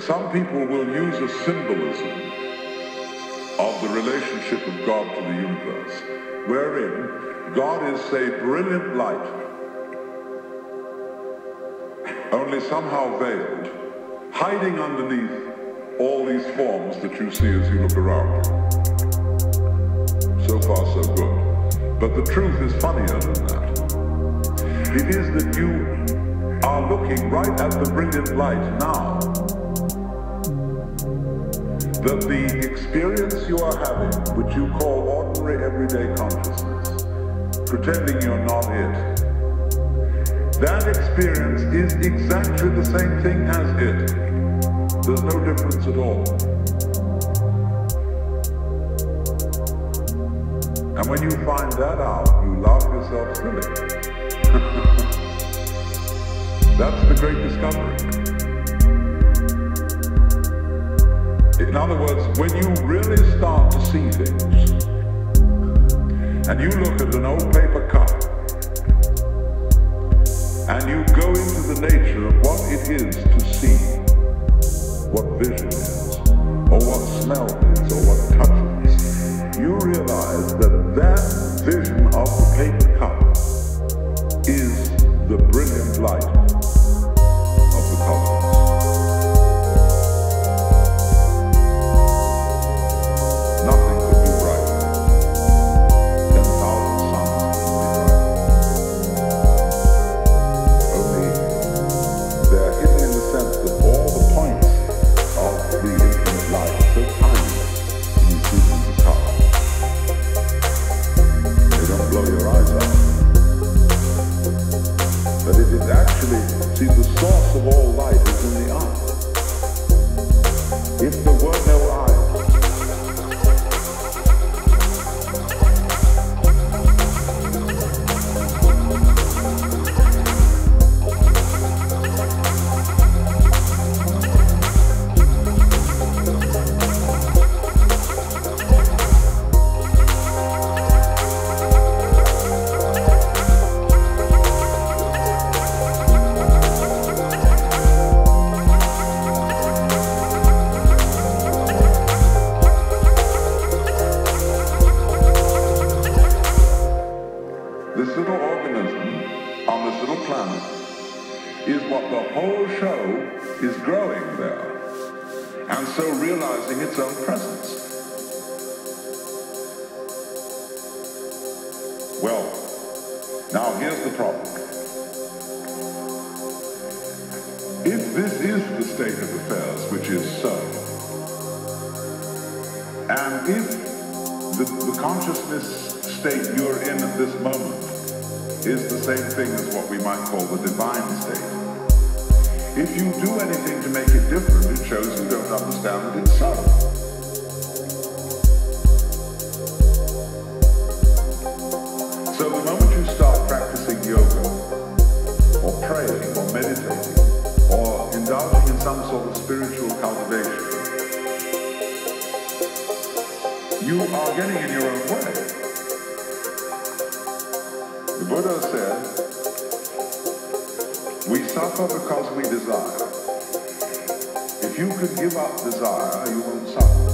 Some people will use a symbolism of the relationship of God to the universe, wherein God is, a brilliant light, only somehow veiled, hiding underneath all these forms that you see as you look around. So far, so good. But the truth is funnier than that. It is that you are looking right at the brilliant light now. That the experience you are having, which you call ordinary everyday consciousness, pretending you're not it, that experience is exactly the same thing as it. There's no difference at all. And when you find that out, you laugh yourself silly. That's the great discovery. In other words, when you really start to see things, and you look at an old paper cup, and you go into the nature of what it is to see, what vision is, or what smell this little organism on this little planet is what the whole show is growing there. And so realizing its own presence. Well, now here's the problem. If this is the state of affairs, which is so, and if the, the consciousness state you're in at this moment is the same thing as what we might call the divine state, if you do anything to make it different, it shows you don't understand that it's so. So the moment you start practicing yoga, or praying, or meditating, or indulging in some sort of spiritual cultivation, you are getting in your own way. The Buddha said, we suffer because we desire. If you could give up desire, you won't suffer.